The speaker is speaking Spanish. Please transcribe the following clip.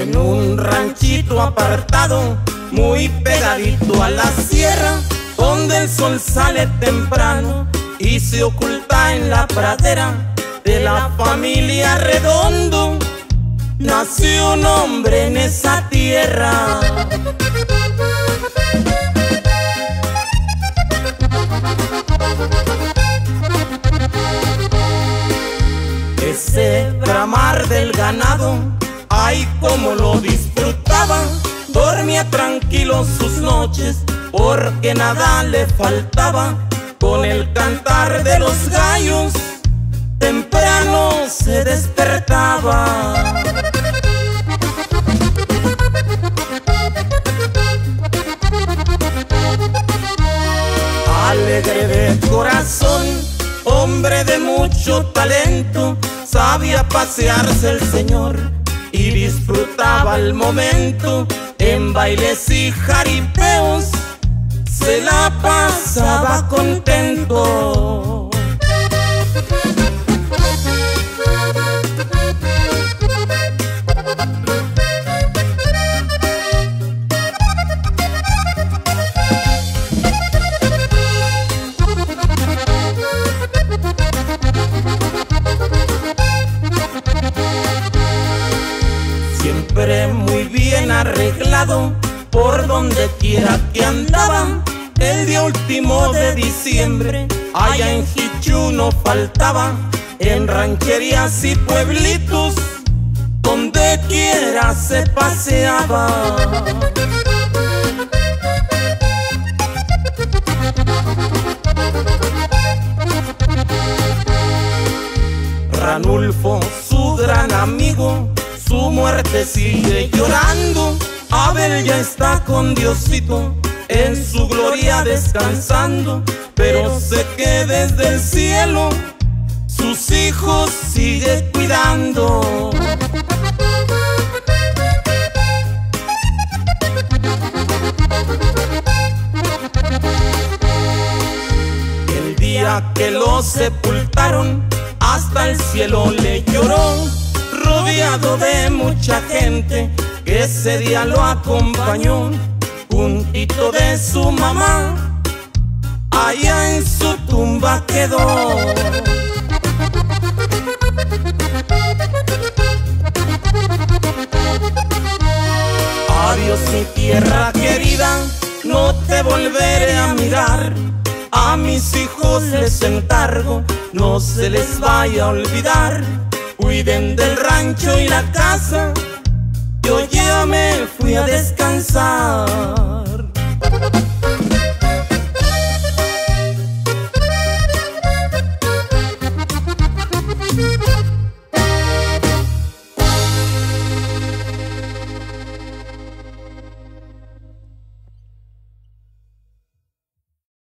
En un ranchito apartado, muy pegadito a la sierra, donde el sol sale temprano y se oculta en la pradera de la familia Redondo, nació un hombre en esa tierra. Ese bramar del ganado, ay como lo disfrutaba, dormía tranquilo sus noches, porque nada le faltaba, con el cantar de los gallos, temprano se despertaba. Alegre de corazón, hombre de mucho talento, sabía pasearse el señor y disfrutaba el momento en bailes y jaripeos, se la pasaba contento. Siempre muy bien arreglado por donde quiera que andaba. El día último de diciembre, allá en Hichu no faltaba. En rancherías y pueblitos, donde quiera se paseaba. Ranulfo, su gran amigo, su muerte sigue llorando. Abel ya está con Diosito, en su gloria descansando. Pero sé que desde el cielo sus hijos sigue cuidando. El día que lo sepultaron, hasta el cielo le lloró, rodeado de mucha gente que ese día lo acompañó, juntito de su mamá, allá en su tumba quedó. Adiós mi tierra querida, no te volveré a mirar. A mis hijos les encargo, no se les vaya a olvidar. Cuiden del rancho y la casa voy a descansar.